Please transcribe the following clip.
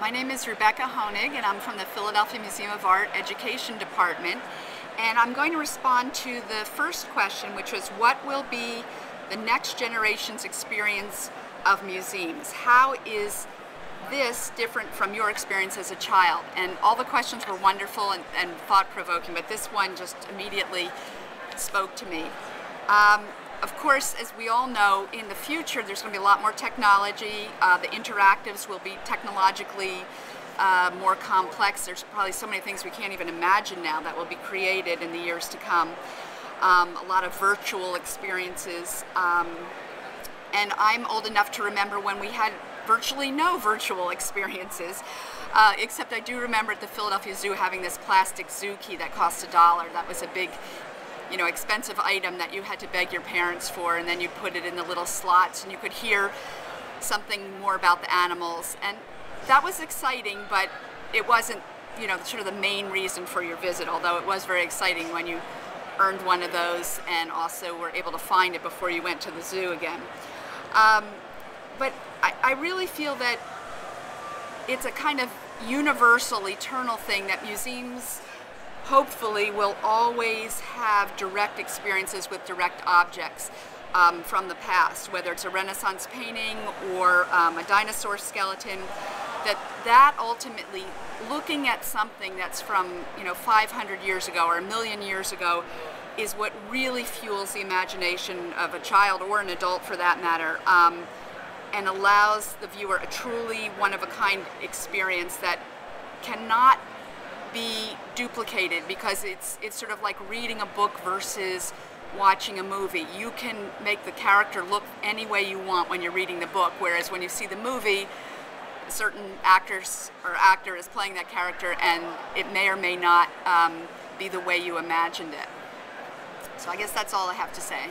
My name is Rebecca Hoenig and I'm from the Philadelphia Museum of Art Education Department. And I'm going to respond to the first question, which was what will be the next generation's experience of museums? How is this different from your experience as a child? And all the questions were wonderful and, and thought-provoking, but this one just immediately spoke to me. Um, of course, as we all know, in the future there's going to be a lot more technology. Uh, the interactives will be technologically uh, more complex. There's probably so many things we can't even imagine now that will be created in the years to come. Um, a lot of virtual experiences. Um, and I'm old enough to remember when we had virtually no virtual experiences. Uh, except I do remember at the Philadelphia Zoo having this plastic zoo key that cost a dollar. That was a big you know, expensive item that you had to beg your parents for, and then you put it in the little slots, and you could hear something more about the animals. And that was exciting, but it wasn't, you know, sort of the main reason for your visit, although it was very exciting when you earned one of those and also were able to find it before you went to the zoo again. Um, but I, I really feel that it's a kind of universal, eternal thing that museums hopefully will always have direct experiences with direct objects um, from the past, whether it's a Renaissance painting or um, a dinosaur skeleton, that that ultimately, looking at something that's from you know 500 years ago or a million years ago, is what really fuels the imagination of a child or an adult for that matter. Um, and allows the viewer a truly one-of-a-kind experience that cannot be duplicated because it's it's sort of like reading a book versus watching a movie. You can make the character look any way you want when you're reading the book, whereas when you see the movie, a certain actors or actor is playing that character and it may or may not um, be the way you imagined it. So I guess that's all I have to say.